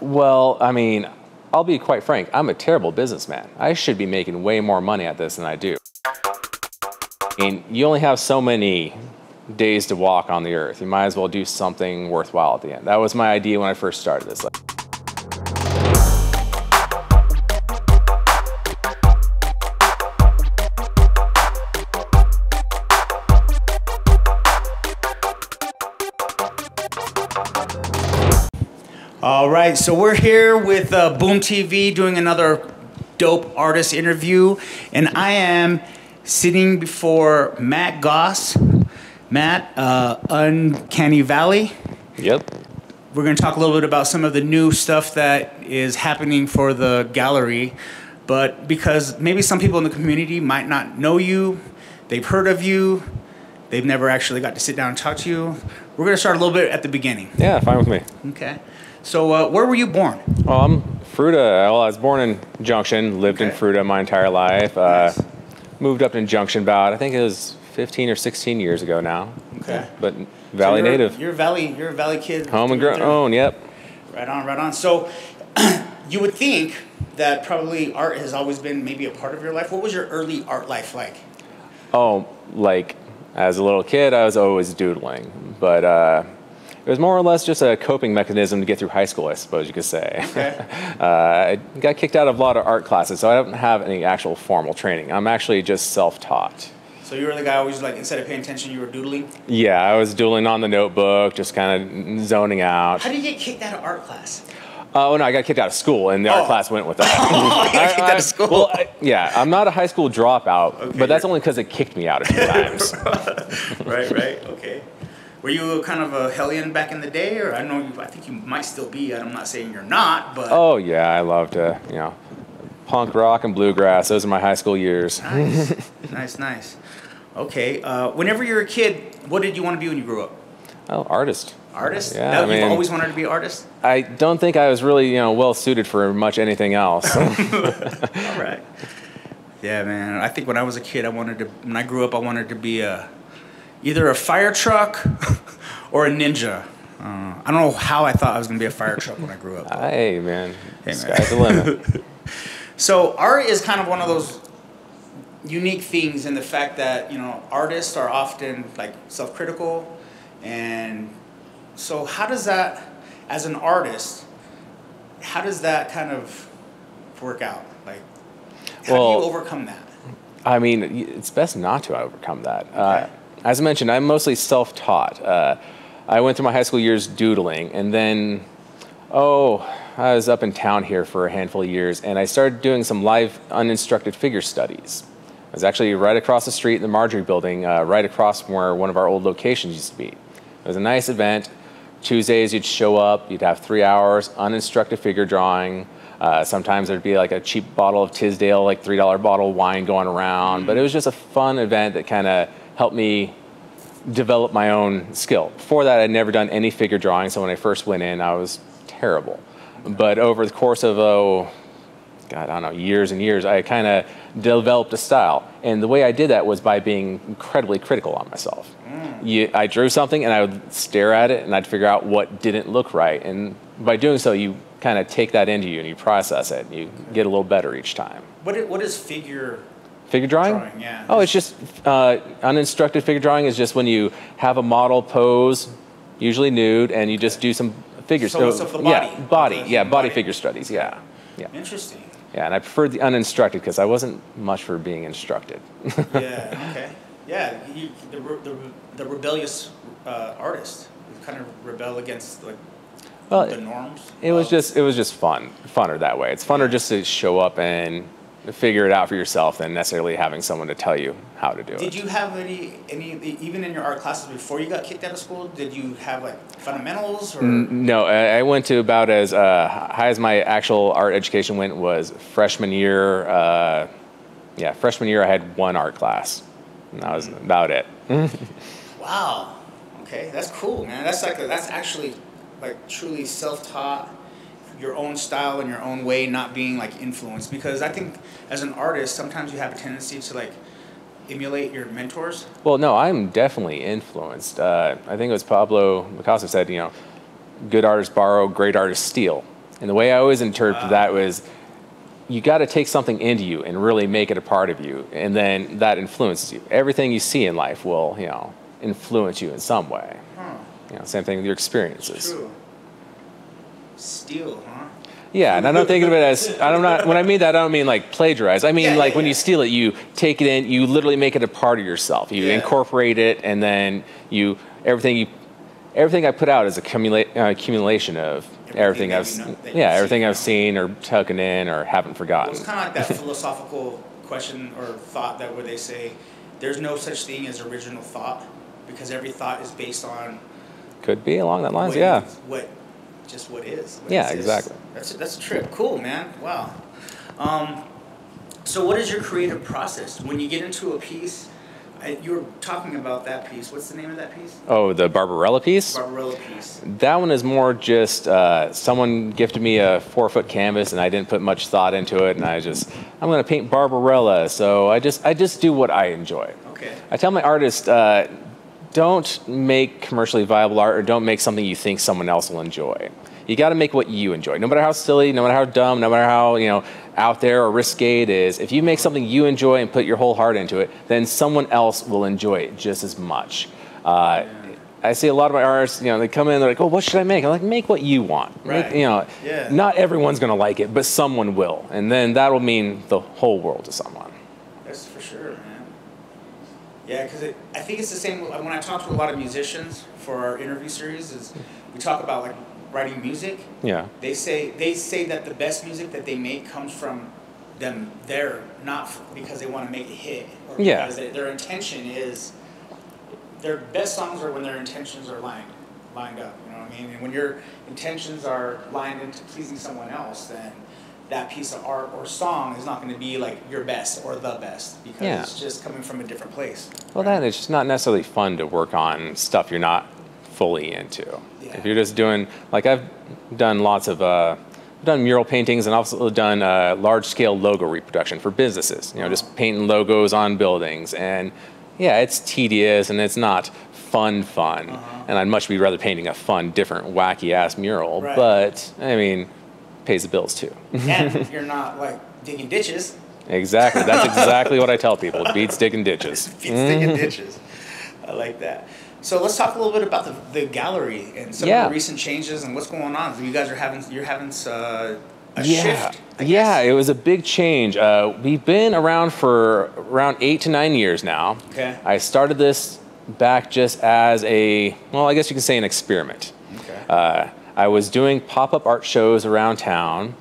Well, I mean, I'll be quite frank. I'm a terrible businessman. I should be making way more money at this than I do. I mean, you only have so many days to walk on the earth. You might as well do something worthwhile at the end. That was my idea when I first started this. Right, so we're here with uh, Boom TV doing another dope artist interview, and I am sitting before Matt Goss. Matt, uh, Uncanny Valley. Yep. We're going to talk a little bit about some of the new stuff that is happening for the gallery, but because maybe some people in the community might not know you, they've heard of you, they've never actually got to sit down and talk to you. We're going to start a little bit at the beginning. Yeah, fine with me. Okay. So, uh, where were you born? Well, I'm Fruita. Well, I was born in Junction, lived in Okay. Fruita my entire life. Uh, Nice. moved up in Junction about, I think it was 15 or 16 years ago now. Okay. But Valley So you're- native. You're a Valley. You're a Valley kid. Home and grown. Own, yep. Right on, right on. So, you would think that probably art has always been maybe a part of your life. What was your early art life like? Oh, like as a little kid, I was always doodling, but uh, was more or less just a coping mechanism to get through high school, I suppose you could say. Okay. uh, I got kicked out of a lot of art classes, so I don't have any actual formal training. I'm actually just self-taught. So you were the guy always like instead of paying attention, you were doodling. Yeah, I was doodling on the notebook, just kind of zoning out. How did you get kicked out of art class? Oh no, I got kicked out of school, and the Oh. art class went with that. Oh, you got kicked out I- of school. Well, I- yeah, I'm not a high school dropout, Okay, but that's you're- only because it kicked me out a few times. right, right, okay. Were you kind of a hellion back in the day, or I know you? I think you might still be. I'm not saying you're not, but Oh yeah, I loved uh, you know punk rock and bluegrass. Those are my high school years. nice, nice, nice. Okay. Uh, whenever you were a kid, what did you want to be when you grew up? Oh, artist. Artist? Yeah, I mean- you've always wanted to be an artist. I don't think I was really you know well suited for much anything else. All right. Yeah, man. I think when I was a kid, I wanted to. When I grew up, I wanted to be a either a fire truck or a ninja. Uh, I don't know how I thought I was gonna be a fire truck when I grew up. hey man, Hey, man. sky's the limit. So art is kind of one of those unique things in the fact that you know artists are often like self-critical, and so how does that, as an artist, how does that kind of work out? Like, how do you overcome that? I mean, it's best not to overcome that. Okay. Uh, as I mentioned, I'm mostly self-taught. Uh, I went through my high school years doodling, and then, oh, I was up in town here for a handful of years, and I started doing some live uninstructed figure studies. I was actually right across the street in the Marjorie Building, uh, right across from where one of our old locations used to be. It was a nice event. Tuesdays, you'd show up, you'd have three hours, uninstructed figure drawing. Uh, sometimes there'd be like a cheap bottle of Tisdale, like $3 bottle wine going around. But it was just a fun event that kind of helped me develop my own skill. Before that, I'd never done any figure drawing, so when I first went in, I was terrible. But over the course of, oh, God, I don't know, years and years, I kind of developed a style. And the way I did that was by being incredibly critical on myself. Mm. You, I drew something and I would stare at it and I'd figure out what didn't look right. And by doing so, you kind of take that into you and you process it and you get a little better each time. What is, what is figure? Figure drawing? Drawing, yeah. Oh, it's just uh, uninstructed figure drawing is just when you have a model pose, usually nude, and you just do some figures. So it's of the Yeah, body. body. Yeah, body body. figure studies. Yeah, yeah, Interesting. yeah. And I preferred the uninstructed because I wasn't much for being instructed. yeah. Okay. Yeah. You, the, the, the rebellious uh, artist, kind of rebel against like Well, the norms. It was just it was just fun, funner that way. It's funner just to show up and figure it out for yourself than necessarily having someone to tell you how to do Did it. Did you have any any even in your art classes before you got kicked out of school? Did you have like fundamentals or? No, I I went to about as uh, high as my actual art education went was freshman year. Uh, yeah, freshman year I had one art class, and that was about it. Wow. Okay, that's cool, man. That's like that's actually like truly self-taught, your own style and your own way, not being like influenced. Because I think as an artist, sometimes you have a tendency to like emulate your mentors. Well, no, I'm definitely influenced. Uh, I think it was Pablo Picasso said, you know, good artists borrow, great artists steal. And the way I always interpreted that was you got to take something into you and really make it a part of you, and then that influences you. Everything you see in life will, you know, influence you in some way. Huh. You know, same thing with your experiences. True. Steal, huh? Yeah, and I don't think of it as I'm not. When I mean that, I don't mean like plagiarize. I mean Yeah, like yeah, when you steal it, you take it in, you literally make it a part of yourself. You incorporate it, and then you everything you everything I put out is a uh, accumulation of Everything everything, I've you know- s- that you yeah everything. I've seen or taken in or haven't forgotten. It's kind of like that philosophical question or thought that where they say there's no such thing as original thought because every thought is based on Could be along that lines. what, Yeah. what just what is. Yeah, exactly. That's a, that's a trip. Cool, man. Wow. Um, so, what is your creative process when you get into a piece? I, you were talking about that piece. What's the name of that piece? Oh, the Barbarella piece. Barbarella piece. That one is more just uh, someone gifted me a four foot canvas and I didn't put much thought into it and I just I'm gonna paint Barbarella so I just I just do what I enjoy. Okay. I tell my artist, uh, don't make commercially viable art or don't make something you think someone else will enjoy. You got to make what you enjoy, no matter how silly, no matter how dumb, no matter how you know out there or risque it is. If you make something you enjoy and put your whole heart into it, then someone else will enjoy it just as much. Uh, I see a lot of my artists, you know, they come in, they're like, "Oh, what should I make?" I'm like, "Make what you want." Make- Right. you know, Yeah. not everyone's gonna like it, but someone will, and then that will mean the whole world to someone. That's for sure, man. Yeah, because I think it's the same when I talk to a lot of musicians for our interview series. Is we talk about like writing music. Yeah. They say they say that the best music that they make comes from them there, not because they want to make a hit or Yeah. because they, their intention is. Their best songs are when their intentions are lined lined up. You know what I mean? And when your intentions are lined into pleasing someone else, then that piece of art or song is not going to be like your best or the best because Yeah. it's just coming from a different place. Well, then it's just not necessarily fun to work on stuff you're not fully into. Yeah. If you're just doing, like I've done lots of, uh, I've done mural paintings and also done uh, large scale logo reproduction for businesses. You know, just painting logos on buildings. And yeah, it's tedious and it's not fun, fun. Uh-huh. And I'd much be rather painting a fun, different, wacky ass mural. Right. But I mean, pays the bills too. and you're not like digging ditches. exactly. That's exactly what I tell people. It beats digging ditches. It's digging ditches. I like that. So let's talk a little bit about the, the gallery and some of the recent changes and what's going on. You guys are having you're having uh, a yeah. shift. I yeah, guess. it was a big change. Uh, we've been around for around eight to nine years now. Okay. I started this back just as a, well, I guess you can say an experiment. Okay. Uh, I was doing pop up art shows around town,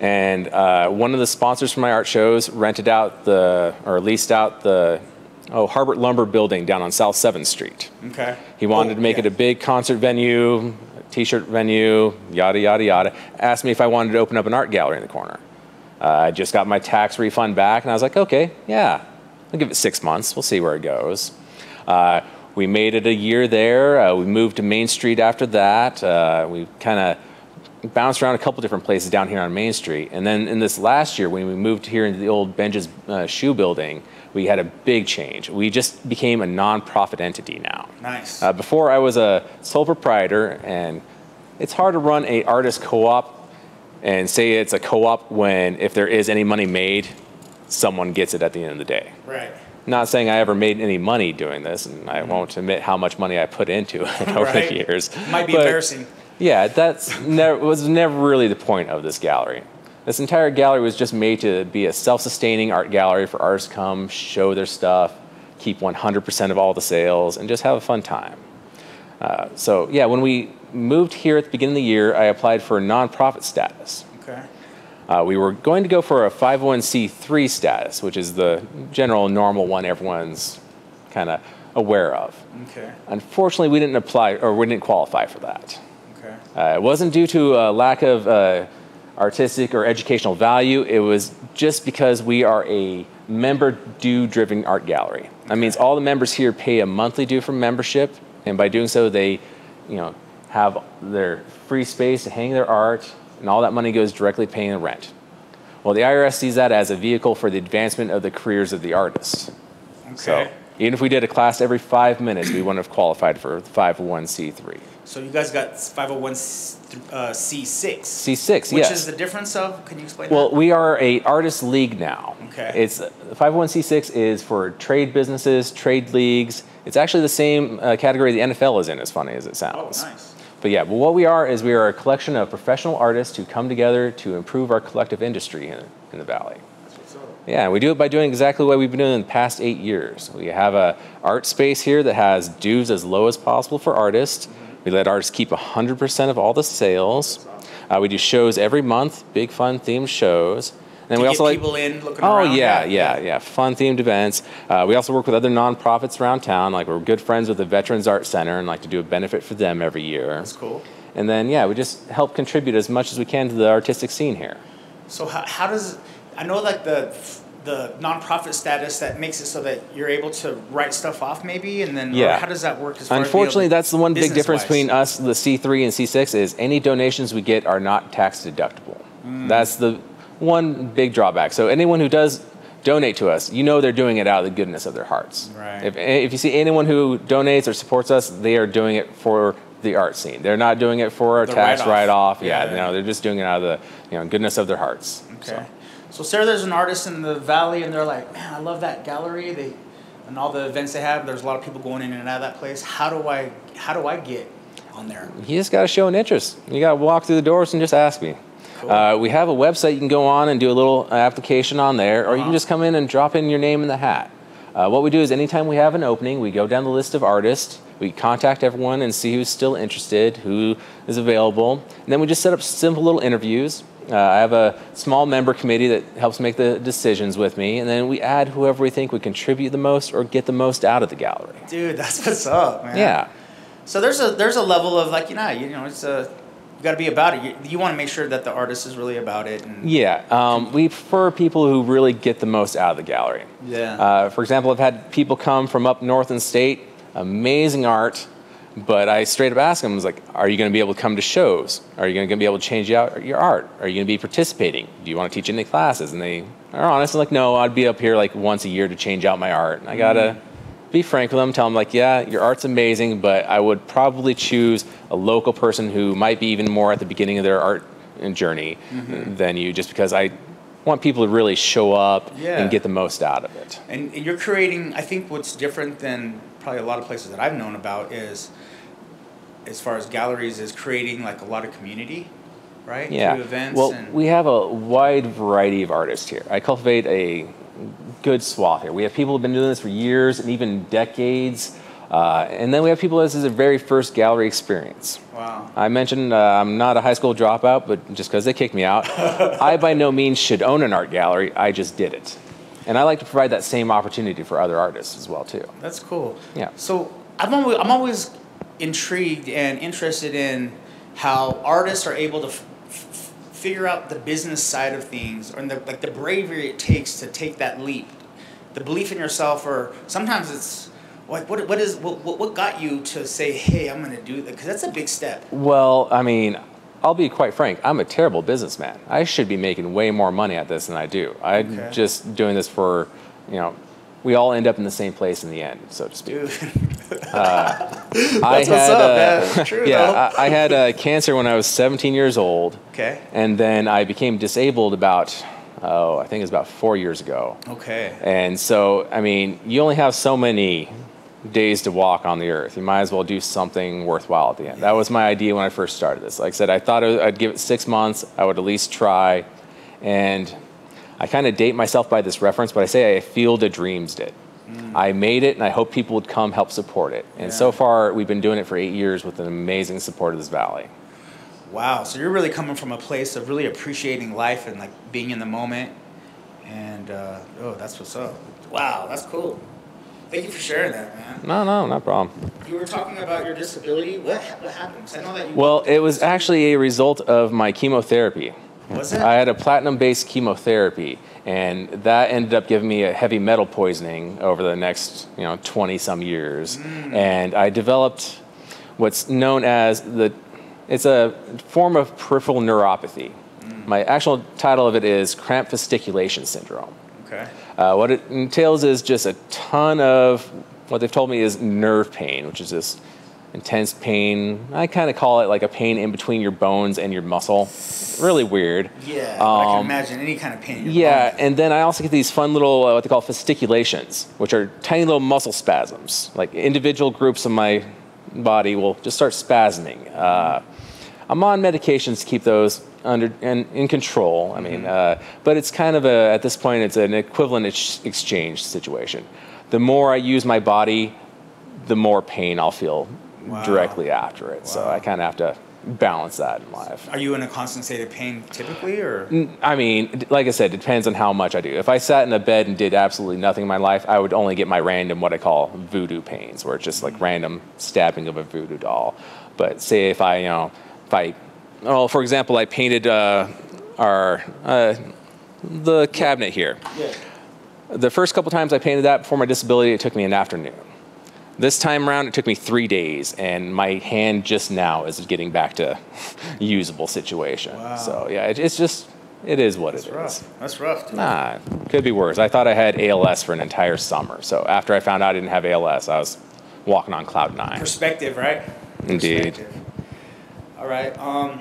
and uh, one of the sponsors for my art shows rented out the, or leased out the, oh, Harbert Lumber building down on South 7th Street. okay. He wanted Oh, to make yeah. it a big concert venue, t-shirt venue, yada yada yada. Asked me if I wanted to open up an art gallery in the corner. Uh, I just got my tax refund back, and I was like, okay, yeah, I'll give it six months. We'll see where it goes. Uh, we made it a year there. Uh, we moved to Main Street after that. Uh, we kind of bounced around a couple different places down here on Main Street. And then in this last year, when we moved here into the old Benja's uh, shoe building, we had a big change. We just became a nonprofit entity now. Nice. Uh, before I was a sole proprietor, and it's hard to run a artist co-op and say it's a co-op when if there is any money made, someone gets it at the end of the day. right. Not saying I ever made any money doing this, and I won't admit how much money I put into it over Right. the years. Might be But, embarrassing. Yeah, that's never was never really the point of this gallery. This entire gallery was just made to be a self-sustaining art gallery for artists to come, show their stuff, keep 100% of all the sales, and just have a fun time. Uh, so yeah, when we moved here at the beginning of the year, I applied for nonprofit status. Okay. Uh, we were going to go for a 501c3 status, which is the general normal one everyone's kind of aware of. Okay. Unfortunately, we didn't apply or we didn't qualify for that. Okay. Uh, it wasn't due to a lack of uh, artistic or educational value. It was just because we are a member due driven art gallery. That means all the members here pay a monthly due for membership, and by doing so, they, you know, have their free space to hang their art, and all that money goes directly paying the rent. Well, the IRS sees that as a vehicle for the advancement of the careers of the artists. Okay. So Even if we did a class every five minutes, we wouldn't have qualified for 501c3. So you guys got 501c6. C6, Which yes. is the difference of? Can you explain that? Well, that? we are a artist league now. Okay. It's 501c6 is for trade businesses, trade leagues. It's actually the same uh, category the NFL is in, as funny as it sounds. Oh, sounds. nice. But yeah, but what we are is we are a collection of professional artists who come together to improve our collective industry in, in the valley. Yeah, we do it by doing exactly what we've been doing in the past eight years. We have a art space here that has dues as low as possible for artists. We let artists keep 100% of all the sales. Uh, we do shows every month, big fun themed shows. And we also like people in looking Oh around. yeah, yeah, yeah. Fun themed events. Uh, we also work with other nonprofits around town. Like we're good friends with the Veterans Art Center and like to do a benefit for them every year. That's cool. And then yeah, we just help contribute as much as we can to the artistic scene here. So how, how does I know like the the nonprofit status that makes it so that you're able to write stuff off maybe and then Yeah. how does that work Unfortunately, the, that's the one big difference business-wise? between us, the C3 and C6, is any donations we get are not tax deductible. Mm. That's the one big drawback. So anyone who does donate to us, you know they're doing it out of the goodness of their hearts. Right. If, eh, if you see anyone who donates or supports us, they are doing it for the art scene. They're not doing it for a The tax write-off. write-off. Yeah, Yeah. no, they're just doing it out of the you know goodness of their hearts. Okay. So Sarah, there's an artist in the valley, and they're like, man, I love that gallery. They and all the events they have. There's a lot of people going in and out of that place. How do I how do I get on there? You just got to show an interest. You got to walk through the doors and just ask me. Cool. Uh, we have a website you can go on and do a little application on there, or you Uh-huh. can just come in and drop in your name in the hat. Uh, what we do is anytime we have an opening, we go down the list of artists, we contact everyone and see who's still interested, who is available, and then we just set up simple little interviews. Uh, I have a small member committee that helps make the decisions with me, and then we add whoever we think would contribute the most or get the most out of the gallery. Dude, that's what's up, man. Yeah. So there's a there's a level of like you know you know it's a you got to be about it. You, you want to make sure that the artist is really about it. And Yeah, um, we prefer people who really get the most out of the gallery. Yeah. Uh, for example, I've had people come from up north in state, amazing art, but I straight up ask them, I was like, are you going to be able to come to shows? Are you going to be able to change out your art? Are you going to be participating? Do you want to teach any classes? And they are honest, and like, no, I'd be up here like once a year to change out my art. I got to be frank with them, tell them, like, yeah, your art's amazing, but I would probably choose a local person who might be even more at the beginning of their art journey mm-hmm. than you, just because I want people to really show up Yeah. and get the most out of it. And and you're creating. I think what's different than probably a lot of places that I've known about is, as far as galleries, is creating like a lot of community, right? Yeah. Events well, we have a wide variety of artists here. I cultivate a good swath here. We have people who've been doing this for years and even decades. Uh, and then we have people this is their very first gallery experience. wow. I mentioned uh, I'm not a high school dropout, but just because they kicked me out, I by no means should own an art gallery. I just did it. And I like to provide that same opportunity for other artists as well too. That's cool. Yeah. So I'm always, I'm always intrigued and interested in how artists are able to figure out the business side of things, or the, like the bravery it takes to take that leap, the belief in yourself, or sometimes it's like what what is what what got you to say, hey, I'm gonna do that? Because that's a big step. Well, I mean, I'll be quite frank. I'm a terrible businessman. I should be making way more money at this than I do. I'm Okay. just doing this for, you know, we all end up in the same place in the end, so to speak. Dude, I what's up, uh. True, yeah. I, I had uh, cancer when I was 17 years old, okay, and then I became disabled about, oh, I think it was about four years ago. okay, And so, I mean, you only have so many days to walk on the earth. You might as well do something worthwhile at the end. That was my idea when I first started this. Like I said, I thought I'd give it six months. I would at least try. And I kind of date myself by this reference, but I say I feel the dreams did. I made it, and I hope people would come help support it. And so far, we've been doing it for eight years with an amazing support of this valley. wow. So you're really coming from a place of really appreciating life and like being in the moment, and uh, oh, that's what's up. Wow, that's cool. Thank you for sharing that, man. No, no, not problem. You were talking about your disability. What what happened? I know that you. Well, it was actually a result of my chemotherapy. Was it? I had a platinum based chemotherapy, and that ended up giving me a heavy metal poisoning over the next, you know, 20 some years. And I developed what's known as the, it's a form of peripheral neuropathy. My actual title of it is cramp fasciculation syndrome. okay. Uh, what it entails is just a ton of what they've told me is nerve pain, which is this intense pain. I kind of call it like a pain in between your bones and your muscle. Really weird. Yeah, but I can Um, imagine any kind of pain. Yeah, and then I also get these fun little uh, what they call fasciculations, which are tiny little muscle spasms. Like individual groups of my body will just start spasming. Uh, I'm on medications to keep those under and in control. I mean, uh, but it's kind of a at this point it's an equivalent ex- exchange situation. The more I use my body, the more pain I'll feel Wow. directly after it. So I kind of have to balance that in life. Are you in a constant state of pain typically, or? I mean, like I said, it depends on how much I do. If I sat in a bed and did absolutely nothing in my life, I would only get my random, what I call voodoo pains, where it's just like random stabbing of a voodoo doll. But say if I, you know, if I, well, for example, I painted uh, our, uh, the cabinet here. Yeah. The first couple times I painted that before my disability, it took me an afternoon. This time around, it took me three days, and my hand just now is getting back to usable situation. Wow. So yeah, it, it's just it is what That's it is. rough. That's rough. dude. Nah, could be worse. I thought I had ALS for an entire summer. So after I found out I didn't have ALS, I was walking on cloud nine. Perspective, right? Indeed. Perspective. All right. Um,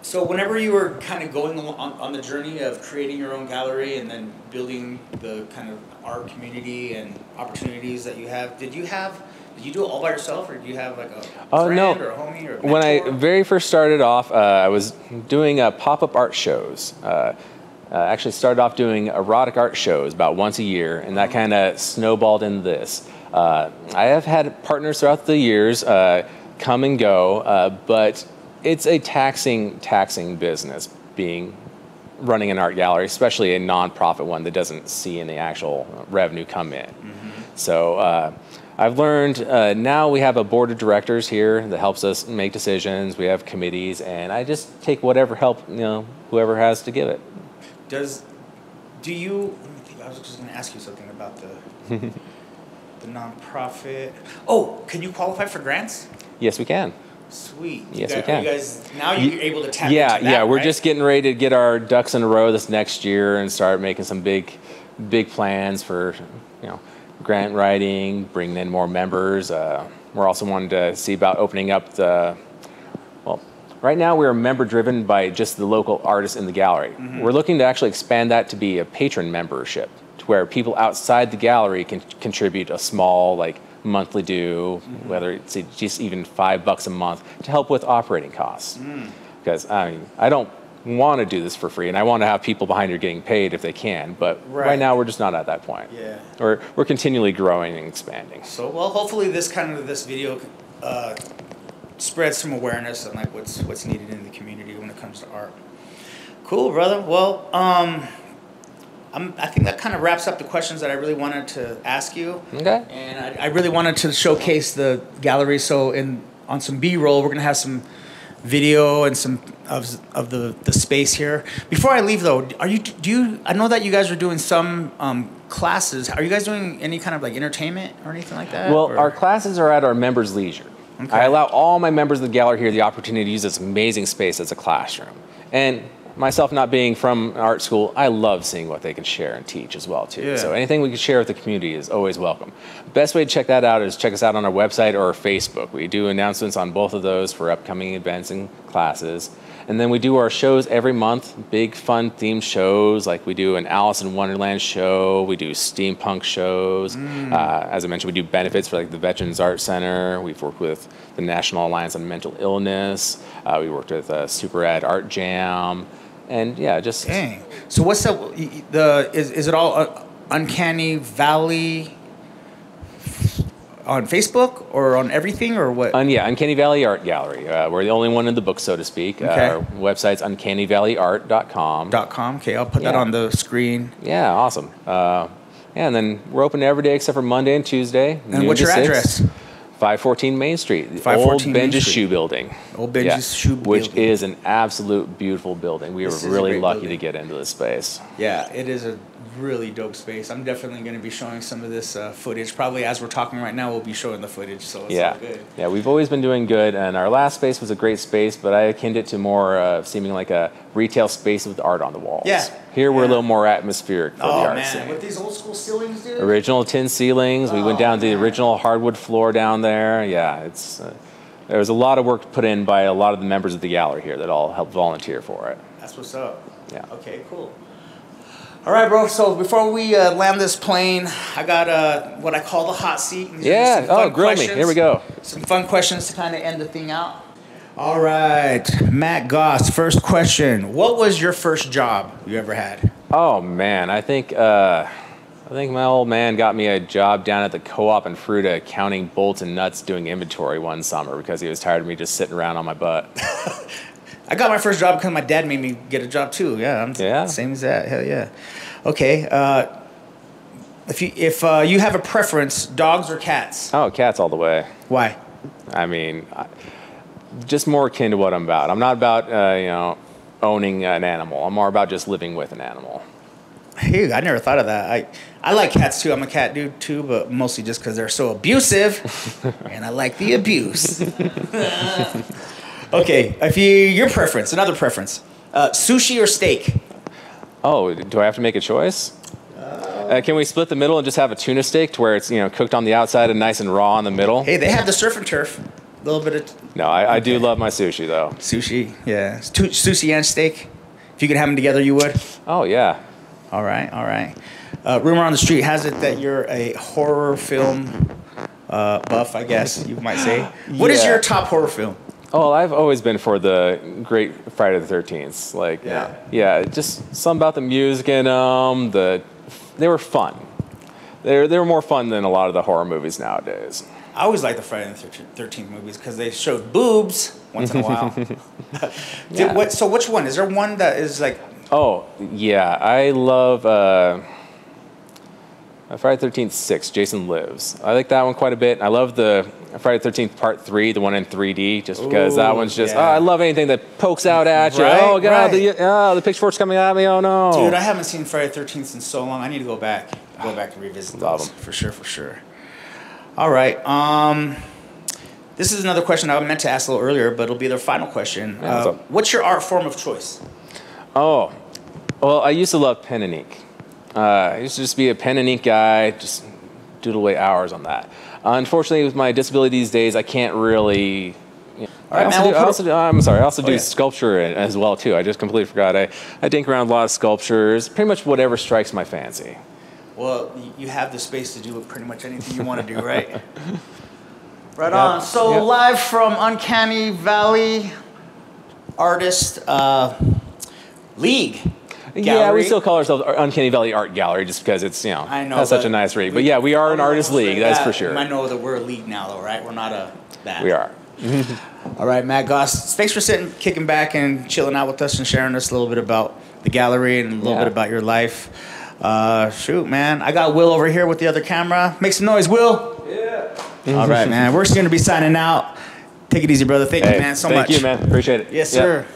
so whenever you were kind of going on, on the journey of creating your own gallery and then building the kind of art community and opportunities that you have, did you have? Did you do it all by yourself, or did you have like a Oh, friend no. or a homie or a When I very first started off, uh, I was doing uh, pop-up art shows. Uh, uh, actually started off doing erotic art shows about once a year, and that kind of snowballed into this. Uh, I have had partners throughout the years uh, come and go, uh, but it's a taxing, taxing business being running an art gallery, especially a nonprofit one that doesn't see any actual revenue come in. So uh, I've learned uh, now we have a board of directors here that helps us make decisions. We have committees, and I just take whatever help you know whoever has to give it. Does do you? Let me think. I was just going to ask you something about the the nonprofit. Oh, can you qualify for grants? Yes, we can. Sweet. Yes, we can. You guys now you're able to tap yeah, into that, yeah. We're right? just getting ready to get our ducks in a row this next year and start making some big, big plans for you know grant writing, bringing in more members. Uh, we're also wanting to see about opening up the. Well, right now we're member driven by just the local artists in the gallery. Mm-hmm. We're looking to actually expand that to be a patron membership, to where people outside the gallery can contribute a small like monthly due, Mm-hmm. whether it's just even five bucks a month, to help with operating costs Mm. because I mean I don't want to do this for free, and I want to have people behind you getting paid if they can. But right, Right. now we're just not at that point. Yeah. We're we're continually growing and expanding. So well, hopefully this kind of this video uh, spreads some awareness on like what's what's needed in the community when it comes to art. Cool, brother. Well, um, I'm, I think that kind of wraps up the questions that I really wanted to ask you. Okay. And I, I really wanted to showcase the gallery. So in on some B-roll, we're gonna have some video and some of, of the, the space here. Before I leave though, are you do you I know that you guys are doing some um, classes. Are you guys doing any kind of like entertainment or anything like that? Well, or- our classes are at our members' leisure. Okay. I allow all my members of the gallery here the opportunity to use this amazing space as a classroom. And myself not being from art school, I love seeing what they can share and teach as well too. Yeah. So anything we can share with the community is always welcome. Best way to check that out is check us out on our website or our Facebook. We do announcements on both of those for upcoming events and classes. And then we do our shows every month, big fun themed shows like we do an Alice in Wonderland show, we do steampunk shows. Uh, as I mentioned, we do benefits for like the Veterans Art Center. We've worked with the National Alliance on Mental Illness. Uh, we worked with uh, Super Ed Art Jam. And yeah, just Dang. So what's the the is, is it all uh, Uncanny Valley on Facebook or on everything or what? Un, yeah, Uncanny Valley Art Gallery. Uh, we're the only one in the book, so to speak. Okay. Uh, our website's uncannyvalleyart.com. dot com. Okay, I'll put that on the screen. Yeah, awesome. Uh, yeah, and then we're open every day except for Monday and Tuesday. And what's your 6, address? 514 Main Street. The 514 old Street. Shoe Building. Old Benji's Shoe Which Building. is an absolute beautiful building. We This were really lucky building. to get into this space. Yeah, it is a really dope space. I'm definitely going to be showing some of this uh, footage. Probably as we're talking right now, we'll be showing the footage. So it's yeah, all good. yeah, we've always been doing good, and our last space was a great space, but I akined it to more uh, seeming like a retail space with art on the walls. Yeah, Here we're a little more atmospheric for the Oh art man, scene. with these old school ceilings, dude. Original tin ceilings. We went Oh, down to the original hardwood floor down there. Yeah, it's uh, there was a lot of work put in by a lot of the members of the gallery here that all helped volunteer for it. That's what's up. Yeah. Okay, cool. All right, bro. So before we uh, land this plane, I got uh, what I call the hot seat. These Yeah. some fun Oh, grill me. Here we go. Some fun questions to kind of end the thing out. All right, Matt Goss. First question: What was your first job you ever had? Oh man, I think uh, I think my old man got me a job down at the co-op in Fruita, counting bolts and nuts, doing inventory one summer because he was tired of me just sitting around on my butt. I got my first job because my dad made me get a job too. Yeah, I'm Yeah? same as that. Hell yeah. Okay. Uh, if you if uh, you have a preference, dogs or cats? Oh, cats all the way. Why? I mean, I, just more akin to what I'm about. I'm not about uh, you know owning an animal. I'm more about just living with an animal. Hey, I never thought of that. I I like cats too. I'm a cat dude too, but mostly just because they're so abusive, and I like the abuse. okay, if you your preference, another preference, uh, sushi or steak? Oh, do I have to make a choice? Uh, can we split the middle and just have a tuna steak to where it's you know cooked on the outside and nice and raw in the middle? Hey, they have the surf and turf. A little bit of No, I, I do love my sushi though. sushi. Yeah, tu- sushi and steak. If you could have them together, you would. Oh yeah. All right, all right. Uh, rumor on the street has it that you're a horror film uh, buff, I guess you might say. What is Yeah. your top horror film? Oh, I've always been for the great Friday the Thirteenth. Like, Yeah. yeah, just something about the music in them. The they were fun. They were, they were more fun than a lot of the horror movies nowadays. I always like the Friday the Thirteenth movies because they showed boobs once in a while. Did- Yeah. what, so which one is there? One that is like Oh yeah, I love uh, Friday the Thirteenth Six. Jason Lives. I like that one quite a bit. I love the Friday the Thirteenth Part Three, the one in 3D, just because that one's just. yeah. Oh, I love anything that pokes out at you. Right, oh god, right. the oh, the pitchfork's coming at me. Oh no. Dude, I haven't seen Friday the Thirteenth in so long. I need to go back, go back and revisit Love those 'em. for sure, for sure. All right. Um, this is another question I meant to ask a little earlier, but it'll be the final question. Yeah, Uh, what's your art form of choice? Oh, well, I used to love pen and ink. Uh, I used to just be a pen and ink guy, just doodle away hours on that. Uh, unfortunately, with my disability these days, I can't really. You know, All right, I also man, do, I also do, I'm sorry. I also Oh, do yeah. sculpture as well too. I just completely forgot. I, I dink around a lot of sculptures, pretty much whatever strikes my fancy. Well, you have the space to do pretty much anything you want to do, right? right Yeah, on. So yeah. live from Uncanny Valley Artist uh, League. Yeah, we still call ourselves Uncanny Valley Art Gallery just because it's you know I know. has such a nice read. But yeah, we are an artist league. That's that. for sure. I know that we're a league now, though, right? We're not a that. We are. All right, Matt Goss. Thanks for sitting, kicking back, and chilling out with us and sharing us a little bit about the gallery and a little Yeah. bit about your life. Uh, shoot, man. I got Will over here with the other camera. Make some noise, Will. Yeah. All right, man. We're just gonna be signing out. Take it easy, brother. Thank Hey, you, man, so thank much. Thank you, man. Appreciate it. Yes, Yeah. sir.